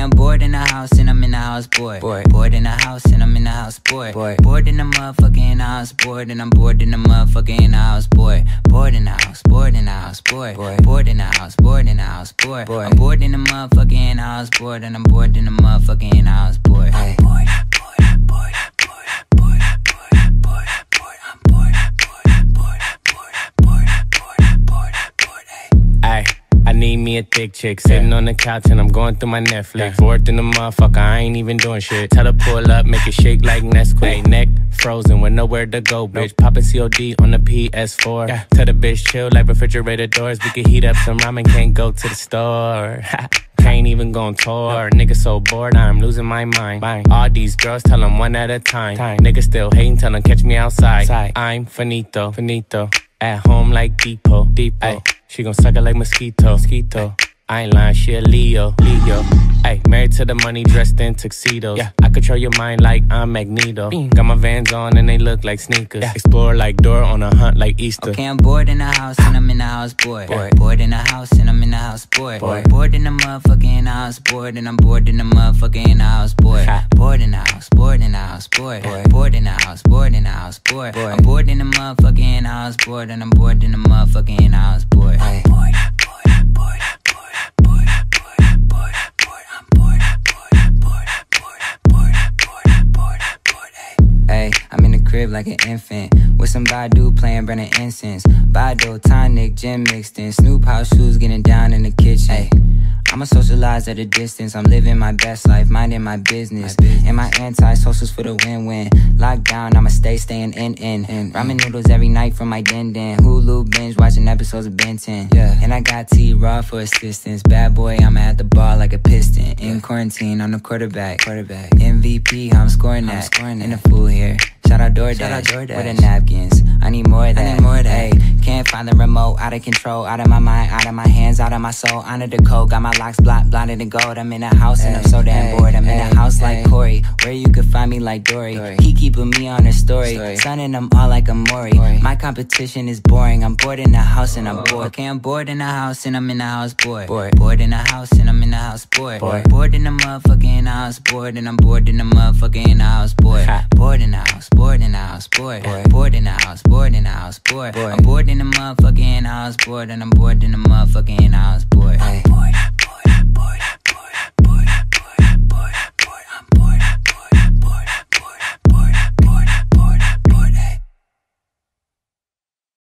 I'm bored in the house and I'm in the house bored. Bored. Bored in the house and I'm in the house bored. Bored. Bored in the motherfucking house bored and I'm bored in the motherfucking house bored. Bored in the house, bored in the house bored. Bored. Bored in the house, bored in the house bored. Bored. I'm bored in the motherfucking house bored and I'm bored in the motherfucking house bored. Hey. Bored, bored, me a thick chick sitting on the couch and I'm going through my Netflix. Bored in the motherfucker, I ain't even doing shit. Tell her pull up, make it shake like Nesquik. Neck frozen with nowhere to go, bitch. Popping COD on the PS4. Tell the bitch chill like refrigerator doors. We can heat up some ramen, can't go to the store. Can't even go on tour. Nigga so bored, I'm losing my mind. All these girls tell them one at a time. Nigga still hating, tell them catch me outside. I'm finito, finito. At home like Depot, Depot. Ay, she gon' suck it like mosquito, mosquito. I ain't lying, she a Leo, Leo. Ay, married to the money, dressed in tuxedos. Yeah, I control your mind like I'm Magneto. Got my vans on and they look like sneakers. Explore like Dora on a hunt like Easter. Okay, I'm bored in the house and I'm in the house bored. Bored. Bored in the house and I'm in the house bored. Bored. Bored in the motherfucking house bored and I'm bored in the motherfucking house bored. Ha. Bored in the house, bored in the house bored. Bored. Bored in the house, bored in the house bored. Bored. I'm bored in the motherfucking house bored and I'm bored in the motherfucking house crib like an infant with some Badu playing burning incense. Badu, tonic, gin mixed in. Snoop house shoes getting down in the kitchen. Hey, I'ma socialize at a distance. I'm living my best life, minding my business. And my anti-socials for the win-win. Lockdown, I'ma stay staying in in. Ramen noodles every night from my den den. Hulu binge watching episodes of Ben 10. Yeah. And I got T Raw for assistance. Bad boy, I'ma at the bar like a piston. In quarantine, I'm the quarterback. Quarterback. MVP, I'm scoring I'm that. scoring In that. the fool here. Shout out DoorDash. Shout out DoorDash. With the napkins. I need more of that. need more of that. Hey, can't find the remote. Out of control. Out of my mind. Out of my hands. Out of my soul. Honor the code. Got my locks blocked. Blinded in gold. I'm in a house and I'm so damn Hey, bored. I'm in a house like Corey. Where you could find me like Dory. Dory. He keeping me on her story. Story. Sunning them all like a. Maury. My competition is boring. I'm bored in the house and I'm oh. bored. Okay, I'm bored in the house and I'm in the house bored. Bored. Bored in the house and I'm in the house bored. Bored. Bored in the motherfucking house bored and I'm bored in the motherfucking house bored. Bored in the house, bored in the house bored. Bored. Bored in the house, bored in the house bored. Bored. I'm bored in the motherfucking house bored and I'm bored in the motherfucking house bored.